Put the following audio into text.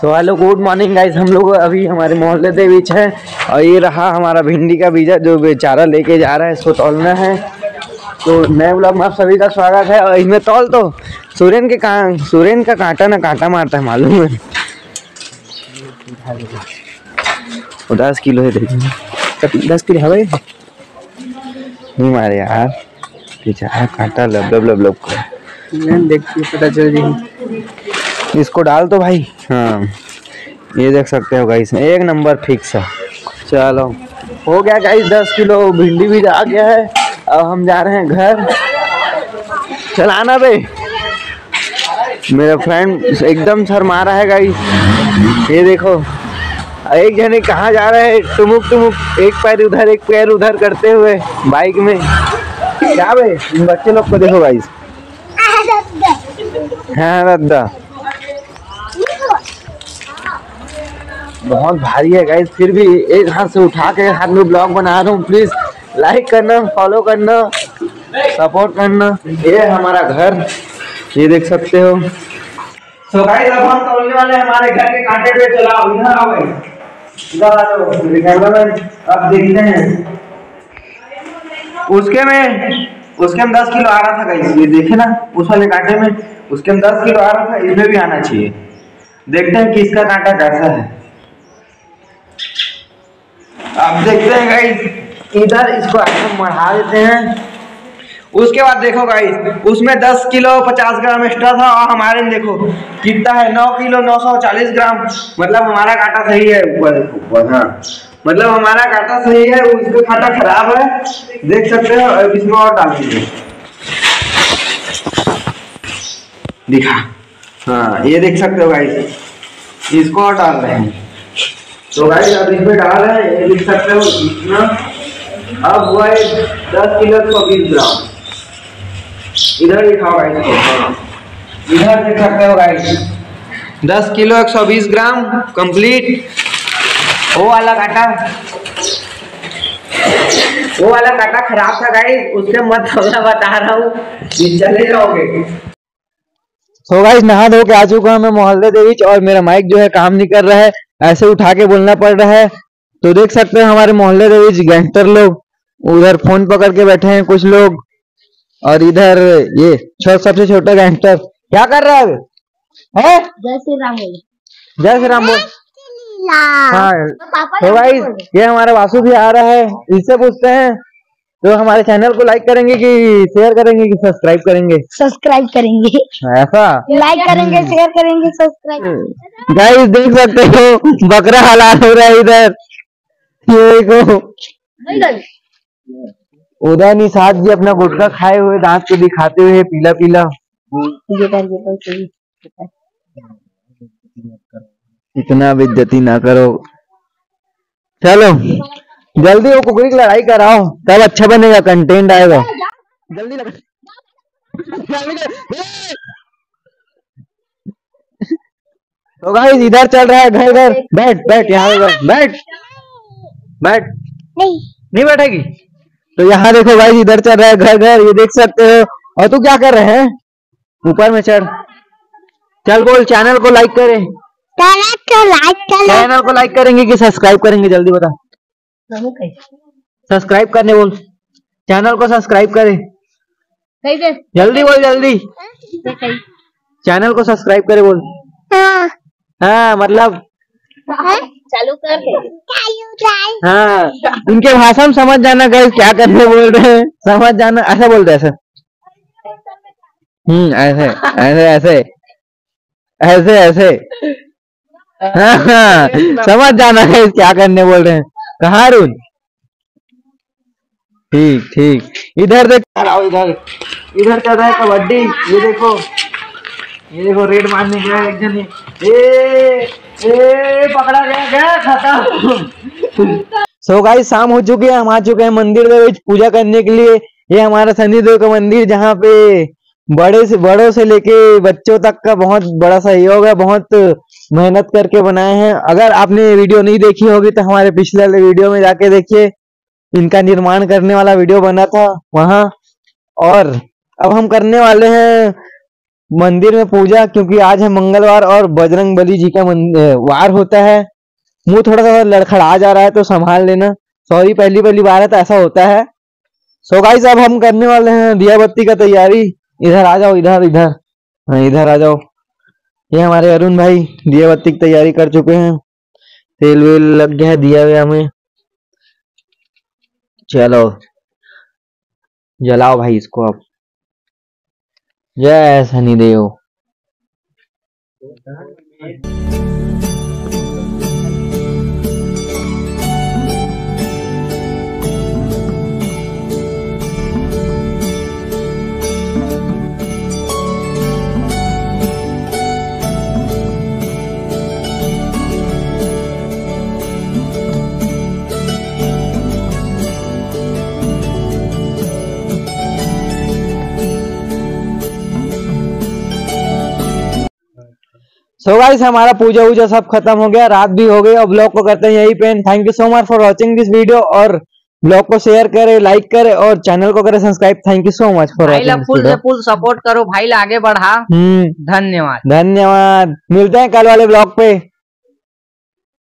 तो hello good morning guys हम लोग अभी हमारे मोहल्ले के बीच है और ये रहा हमारा भिंडी का बीजा जो बेचारा लेके जा रहा है, इसको तोलना है। तो नए ब्लॉग में आप सभी का स्वागत है। और इसमें तौल तो सूर्यन के का, सूर्यन का कांटा ना कांटा मारता है, मालूम है? दस किलो है, देखिए। दस किलो है भाई? नहीं मारे यार। बेचारा कांटा लब लब लब लब कर। देखिए, पता चल जाएगी इसको डाल दो भाई। हाँ। ये देख सकते हो गाइस एक नंबर फिक्स है। चलो। हो गया गाइस दस किलो भिंडी भी आ गया है। अब हम जा रहे हैं घर। चलाना बे। मेरा फ्रेंड एकदम शर्मा रहा है गाइस ये देखो। एक जने कहाँ जा रहे हैं? टुमुक टुमुक। एक पैर उधर एक पैर उधर करते हुए बाइक में। क्या भाई बच्चे लोग को देखो गाइस हाँ दादा बहुत भारी है गाइस फिर भी एक हाथ से उठा के हाथ में ब्लॉग बना रहा हूँ प्लीज़ लाइक करना फॉलो करना सपोर्ट करना, ये हमारा घर, ये देख सकते हो। तो गाइस अब हम तोड़ने वाले हमारे घर के कांटे पे, चला इधर आओ इधर आ जाओ अब देखते हैं। उसके में उसके में दस किलो आ रहा था गाइस ये देखे ना, उस वाले कांटे में, उसके में दस किलो आ रहा था, इसमें भी आना चाहिए। देखते हैं कि इसका कांटा कैसा है। अब देखते हैं गाइस इधर इसको एकदम बढ़ा देते हैं। उसके बाद देखो गाइस उसमें 10 किलो 50 ग्राम एक्स्ट्रा था और हमारे में देखो, कितना है? 9 किलो 940 ग्राम। मतलब हमारा कांटा सही है ऊपर ऊपर हाँ। मतलब हमारा कांटा सही है उसका कांटा खराब है। देख सकते हो, अब इसमें और डाल दीजिए। दिखा। हाँ ये देख सकते हो गाइस इसको और डाल रहे हैं। तो गाइस अब इसमें डाल रहे हैं, ये देख सकते हो, इतना। अब हुआ है दस किलो सौ बीस ग्राम। इधर गाइस को हाँ। इधर देख सकते हो गाइस दस किलो एक सौ बीस ग्राम कंप्लीट वो वाला काटा। वो वाला काटा खराब था गाइस उसके मत मैं बता रहा हूँ। चले जाओगे। सो गाइस नहा धो के आ चुका हूँ मैं मोहल्ले बीच और मेरा माइक जो है काम नहीं कर रहा है। ऐसे उठा के बोलना पड़ रहा है। तो देख सकते हैं हमारे मोहल्ले के बीच गैंगस्टर लोग उधर फ़ोन पकड़ के बैठे हैं कुछ लोग और इधर ये सबसे छोटा गैंगस्टर क्या कर रहा है है? जय श्री राम जय श्री राम बोल। हाँ। तो भाई ये हमारा वासु भी आ रहा है इससे पूछते हैं तो हमारे चैनल को लाइक करेंगे कि शेयर करेंगे कि सब्सक्राइब करेंगे? सब्सक्राइब करेंगे। ऐसा? लाइक करेंगे शेयर करेंगे सब्सक्राइब गाइस देख सकते हो बकरा हलाल हो रहा है इधर। ये देखो। उदय निषाद जी अपना गुटखा खाए हुए दांत को दिखाते हुए पीला पीला। इतना बेइज्जती ना करो। चलो। जल्दी वो कुकरी की लड़ाई कराओ। तब अच्छा बनेगा कंटेंट आएगा। जल्दी लगा। तो गाइस इधर चल रहा है घर घर। बैठ बैठ यहाँ बैठ बैठ। बैठ। नहीं नहीं बैठेगी। तो यहाँ देखो भाई इधर चल रहा है घर घर ये देख सकते हो। और तू क्या कर रहे हैं? ऊपर में चढ़। चल बोल चैनल को लाइक करें। चैनल को लाइक कर। चैनल को लाइक करेंगे कि सब्सक्राइब करेंगे जल्दी बता। सब्सक्राइब करने बोल। चैनल को सब्सक्राइब करे। जल्दी बोल जल्दी। चैनल को सब्सक्राइब करे बोल। हाँ। हाँ मतलब। चालू कर। हाँ। उनके भाषा में समझ जाना गाइस क्या करने बोल रहे हैं। समझ जाना ऐसा बोल रहे ऐसे। हम्म ऐसे ऐसे ऐसे। ऐसे ऐसे। हाँ हाँ। समझ जाना गाइस क्या करने बोल रहे हैं। कहाँ अरुण? ठीक ठीक। इधर देख। इधर। इधर चल रहा है कबड्डी। ये देखो। ये देखो रेड मारने गया एक जन। ए ए पकड़ा गया गया खत्म। सो गाइस शाम हो चुकी है। हम आ चुके हैं मंदिर में पूजा करने के लिए। ये हमारा शनिदेव का मंदिर जहाँ पे बड़े से बड़ों से लेके बच्चों तक का बहुत बड़ा सहयोग है। बहुत मेहनत करके बनाए हैं। अगर आपने वीडियो नहीं देखी होगी तो हमारे पिछले वीडियो में जाके देखिए। इनका निर्माण करने वाला वीडियो बना था वहाँ। और अब हम करने वाले हैं मंदिर में पूजा, क्योंकि आज है मंगलवार और बजरंग बली जी का वार होता है। मुँह थोड़ा सा लड़खड़ा जा रहा है तो संभाल लेना। सॉरी पहली पहली बार है तो ऐसा होता है। सो गाइस अब हम करने वाले हैं, दिया बत्ती का तैयारी। इधर आ जाओ, इधर इधर। हाँ इधर आ जाओ। ये हमारे अरुण भाई, दिया बत्ती की तैयारी कर चुके हैं। तेल वेल लग गया है, दिया गया हमें। चलो, जलाओ भाई इसको अब। जय शनिदेव सो गाइस हमारा पूजा वूजा सब खत्म हो गया रात भी हो गई और ब्लॉग को करते हैं यही pen thank you so much for watching this video और ब्लॉग को शेयर करे लाइक करे और चैनल को करे subscribe thank you so much for full से फुल सपोर्ट करो भाई आगे बढ़ा. हम्म. धन्यवाद. धन्यवाद. मिलते हैं कल वाले ब्लॉग पे.